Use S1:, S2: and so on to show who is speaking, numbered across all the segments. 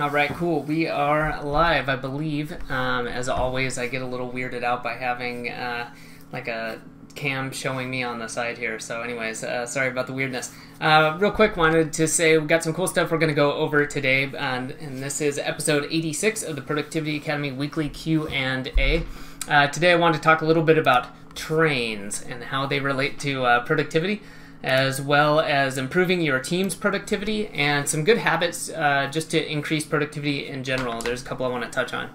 S1: All right, cool. We are live, I believe. Um, as always, I get a little weirded out by having uh, like a cam showing me on the side here. So, anyways, uh, sorry about the weirdness. Uh, real quick, wanted to say we've got some cool stuff we're going to go over today, and, and, this is episode 86 of the Productivity Academy Weekly Q and A. Uh, today, I wanted to talk a little bit about trains and how they relate to uh, productivity as well as improving your team's productivity and some good habits uh, just to increase productivity in general. There's a couple I want to touch on.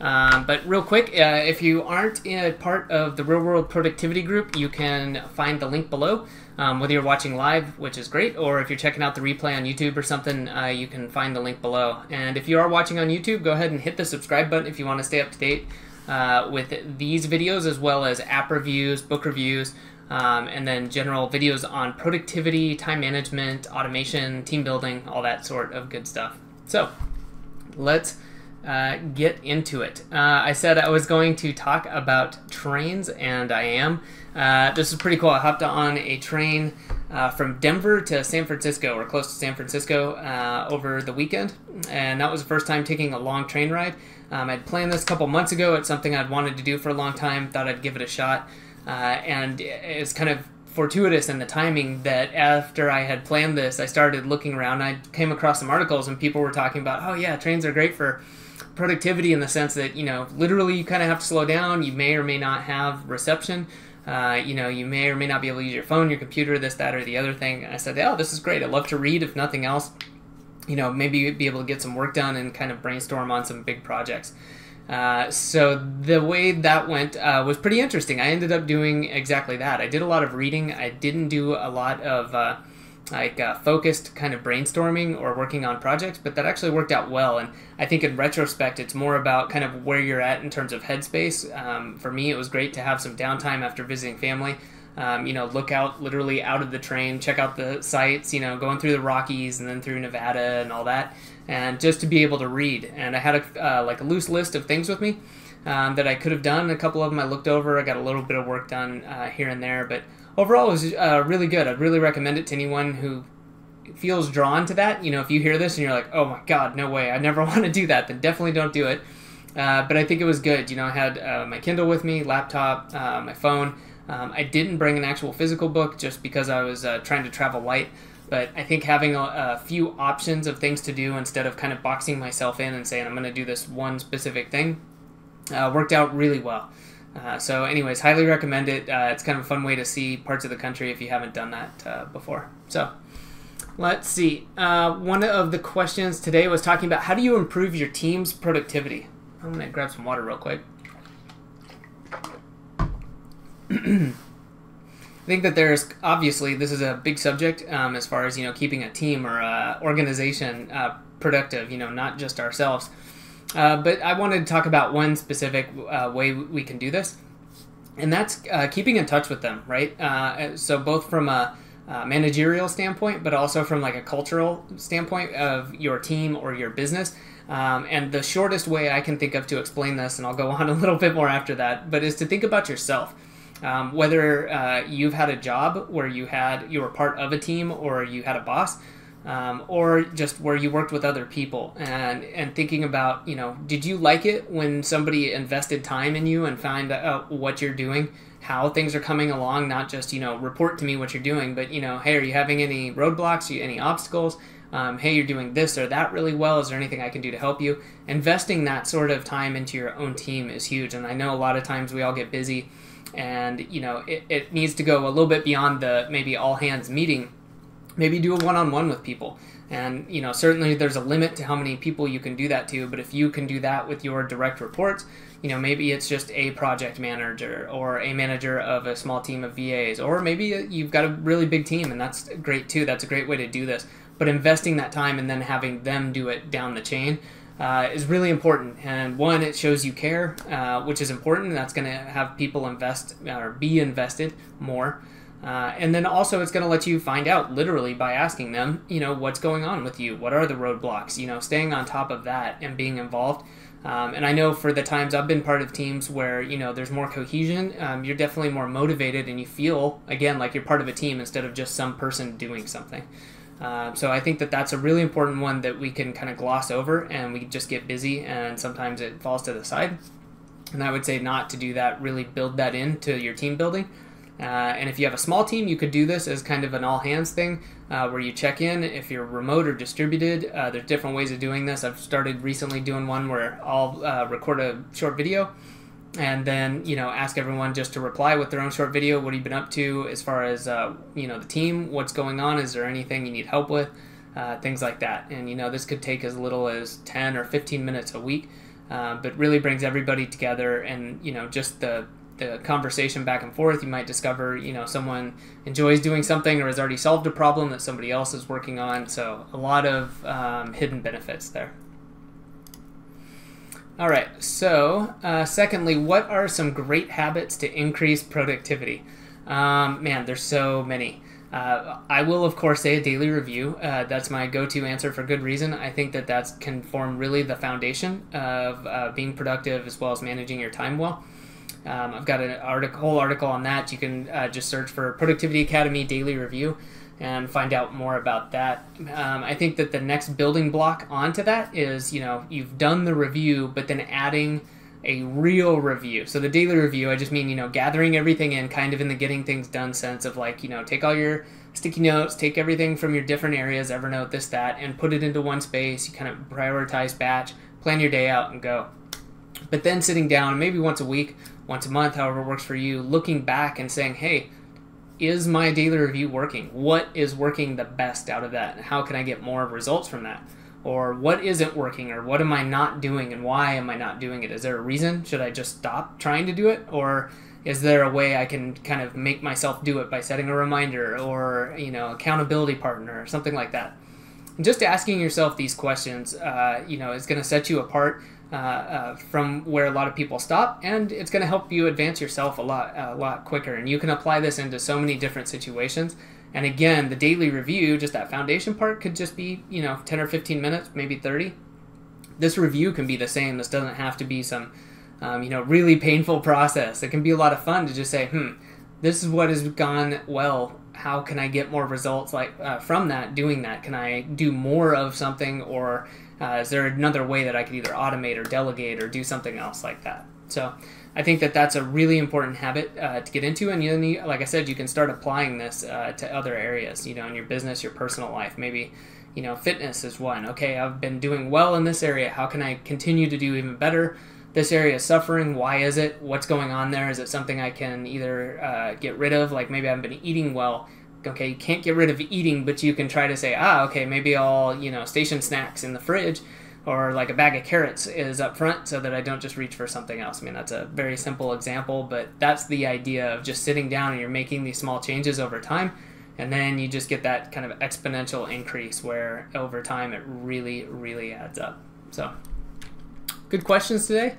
S1: Um, but real quick, uh, if you aren't a part of the Real World Productivity Group, you can find the link below. Um, whether you're watching live, which is great, or if you're checking out the replay on YouTube or something, uh, you can find the link below. And if you are watching on YouTube, go ahead and hit the subscribe button if you want to stay up to date uh, with these videos, as well as app reviews, book reviews, um, and then general videos on productivity, time management, automation, team building, all that sort of good stuff. So let's uh, get into it. Uh, I said I was going to talk about trains, and I am. Uh, this is pretty cool. I hopped on a train uh, from Denver to San Francisco, or close to San Francisco, uh, over the weekend, and that was the first time taking a long train ride. Um, I'd planned this a couple months ago. It's something I'd wanted to do for a long time. Thought I'd give it a shot. Uh, and it's kind of fortuitous in the timing that after I had planned this, I started looking around. I came across some articles and people were talking about, oh yeah, trains are great for productivity in the sense that you know literally you kind of have to slow down. You may or may not have reception. Uh, you know, you may or may not be able to use your phone, your computer, this, that, or the other thing. I said, oh, this is great. I love to read, if nothing else. You know, maybe be able to get some work done and kind of brainstorm on some big projects. Uh, so the way that went uh, was pretty interesting. I ended up doing exactly that. I did a lot of reading. I didn't do a lot of uh, like uh, focused kind of brainstorming or working on projects, but that actually worked out well. And I think in retrospect, it's more about kind of where you're at in terms of headspace. Um, for me, it was great to have some downtime after visiting family. Um, you know, look out literally out of the train, check out the sights, you know, going through the Rockies and then through Nevada and all that and just to be able to read. And I had a, uh, like a loose list of things with me um, that I could have done. A couple of them I looked over. I got a little bit of work done uh, here and there, but overall it was uh, really good. I'd really recommend it to anyone who feels drawn to that. You know, if you hear this and you're like, oh my god, no way, I never want to do that, then definitely don't do it. Uh, but I think it was good. You know, I had uh, my Kindle with me, laptop, uh, my phone. Um, I didn't bring an actual physical book just because I was trying to travel light. But I think having a, a, few options of things to do instead of kind of boxing myself in and saying I'm going to do this one specific thing uh, worked out really well. Uh, so, anyways, highly recommend it. Uh, it's kind of a fun way to see parts of the country if you haven't done that uh, before. So, let's see. Uh, one of the questions today was talking about how do you improve your team's productivity. I'm going to grab some water real quick. I think that there's obviously this is a big subject um, as far as you know keeping a team or a organization uh, productive. You know, not just ourselves. Uh, but I wanted to talk about one specific uh, way we can do this, and that's uh, keeping in touch with them. Right. Uh, so both from a managerial standpoint, but also from like a cultural standpoint of your team or your business. Um, and the shortest way I can think of to explain this, and I'll go on a little bit more after that, but is to think about yourself. Um, whether uh, you've had a job where you had you were part of a team or you had a boss, um, or just where you worked with other people and and thinking about you know did you like it when somebody invested time in you and find out what you're doing how things are coming along not just you know report to me what you're doing but you know hey are you having any roadblocks? Any obstacles? Um, hey you're doing this or that really well. Is there anything i can do to help you? Investing that sort of time into your own team is huge. And i know a lot of times we all get busy and you know it, it needs to go a little bit beyond the maybe all hands meeting. Maybe do a one-on-one with people. And you know certainly there's a limit to how many people you can do that to but if you can do that with your direct reports you know maybe it's just a project manager or a manager of a small team of vas or maybe you've got a really big team and that's great too. That's a great way to do this. But investing that time and then having them do it down the chain uh, is really important. And one, it shows you care, uh, which is important. That's going to have people invest or be invested more. Uh, and then also, it's going to let you find out literally by asking them, you know, what's going on with you? What are the roadblocks? You know, staying on top of that and being involved. Um, and I know for the times I've been part of teams where, you know, there's more cohesion, um, you're definitely more motivated and you feel, again, like you're part of a team instead of just some person doing something. Uh, so I think that that's a really important one that we can kind of gloss over and we just get busy and sometimes it falls to the side. And I would say not to do that, really build that into your team building. Uh, and if you have a small team, you could do this as kind of an all hands thing uh, where you check in. If you're remote or distributed, uh, there's different ways of doing this. I've started recently doing one where I'll uh, record a short video and then you know ask everyone just to reply with their own short video what have you been up to as far as uh, you know the team what's going on is there anything you need help with? Uh, things like that. And you know this could take as little as 10 or 15 minutes a week uh, but really brings everybody together and you know just the the conversation back and forth. You might discover you know someone enjoys doing something or has already solved a problem that somebody else is working on. So a lot of um, hidden benefits there all right, so uh, secondly, what are some great habits to increase productivity? Um, man, there's so many. Uh, I will, of course, say a daily review. Uh, that's my go to answer for good reason. I think that that can form really the foundation of uh, being productive as well as managing your time well. Um, I've got a article, whole article on that. You can uh, just search for Productivity Academy Daily Review and find out more about that. Um, I think that the next building block onto that is, you know, you've done the review, but then adding a real review. So the daily review, I just mean, you know, gathering everything in kind of in the getting things done sense of like, you know, take all your sticky notes, take everything from your different areas, Evernote, this, that, and put it into one space. You kind of prioritize batch, plan your day out, and go. But then sitting down, maybe once a week, once a month, however works for you, looking back and saying, hey, is my daily review working? What is working the best out of that? And How can I get more results from that? Or what isn't working? Or what am I not doing and why am I not doing it? Is there a reason? Should I just stop trying to do it? Or is there a way I can kind of make myself do it by setting a reminder or, you know, accountability partner or something like that? Just asking yourself these questions, uh, you know, is going to set you apart uh, uh, from where a lot of people stop, and it's going to help you advance yourself a lot, a lot quicker. And you can apply this into so many different situations. And again, the daily review, just that foundation part, could just be you know 10 or 15 minutes, maybe 30. This review can be the same. This doesn't have to be some um, you know really painful process. It can be a lot of fun to just say, hmm, this is what has gone well how can I get more results like uh, from that doing that? Can I do more of something or uh, is there another way that I could either automate or delegate or do something else like that? So I think that that's a really important habit uh, to get into, and you, like I said, you can start applying this uh, to other areas. You know, in your business, your personal life, maybe. You know, fitness is one. Okay, I've been doing well in this area. How can I continue to do even better? This area is suffering. Why is it? What's going on there? Is it something I can either uh, get rid of? Like maybe I haven't been eating well okay, you can't get rid of eating, but you can try to say, ah, okay, maybe I'll, you know, station snacks in the fridge or like a bag of carrots is up front so that I don't just reach for something else. I mean, that's a very simple example, but that's the idea of just sitting down and you're making these small changes over time. And then you just get that kind of exponential increase where over time it really, really adds up. So, good questions today.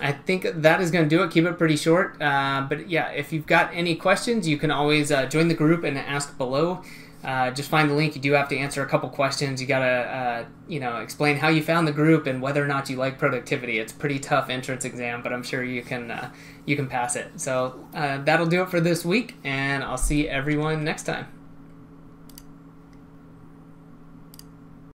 S1: I think that is going to do it. Keep it pretty short. Uh, but yeah, if you've got any questions, you can always uh, join the group and ask below. Uh, just find the link. You do have to answer a couple questions. You got to, uh, you know, explain how you found the group and whether or not you like productivity. It's pretty tough entrance exam, but I'm sure you can uh, you can pass it. So uh, that'll do it for this week, and I'll see everyone next time.